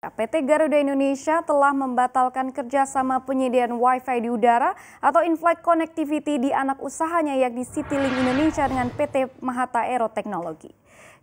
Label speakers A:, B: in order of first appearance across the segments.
A: PT Garuda Indonesia telah membatalkan kerjasama penyediaan Wi-Fi di udara atau in-flight connectivity di anak usahanya yakni Citylink Indonesia dengan PT Mahata Aero Teknologi.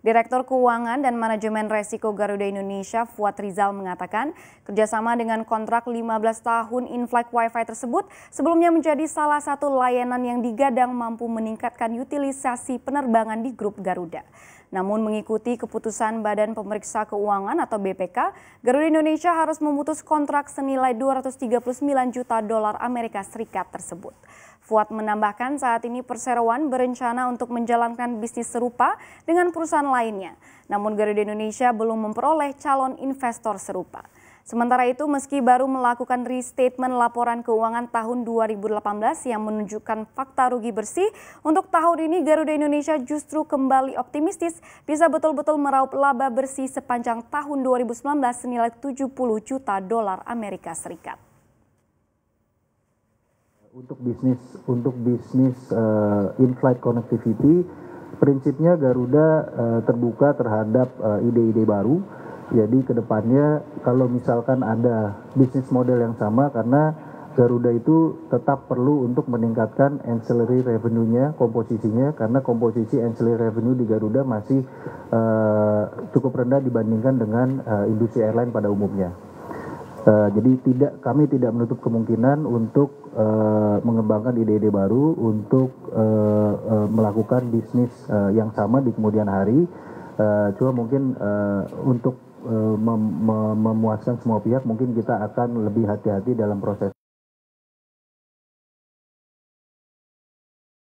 A: Direktur Keuangan dan Manajemen Resiko Garuda Indonesia Fuad Rizal mengatakan kerjasama dengan kontrak 15 tahun in-flight Wi-Fi tersebut sebelumnya menjadi salah satu layanan yang digadang mampu meningkatkan utilisasi penerbangan di grup Garuda. Namun mengikuti keputusan Badan Pemeriksa Keuangan atau BPK, Garuda Indonesia harus memutus kontrak senilai 239 juta dolar Amerika Serikat tersebut. Fuad menambahkan saat ini perseroan berencana untuk menjalankan bisnis serupa dengan perusahaan lainnya. Namun Garuda Indonesia belum memperoleh calon investor serupa. Sementara itu, meski baru melakukan restatement laporan keuangan tahun 2018 yang menunjukkan fakta rugi bersih, untuk tahun ini Garuda Indonesia justru kembali optimistis bisa betul-betul meraup laba bersih sepanjang tahun 2019 senilai 70 juta dolar Amerika Serikat.
B: Untuk bisnis untuk bisnis uh, in-flight connectivity, prinsipnya Garuda uh, terbuka terhadap eh, ide-ide uh, baru jadi ke depannya kalau misalkan ada bisnis model yang sama karena Garuda itu tetap perlu untuk meningkatkan ancillary revenue-nya, komposisinya karena komposisi ancillary revenue di Garuda masih uh, cukup rendah dibandingkan dengan uh, industri airline pada umumnya. Uh, jadi tidak kami tidak menutup kemungkinan untuk uh, mengembangkan ide-ide baru untuk uh, uh, melakukan bisnis uh, yang sama di kemudian hari. Uh, cuma mungkin uh, untuk memuaskan semua pihak mungkin kita akan lebih hati-hati dalam proses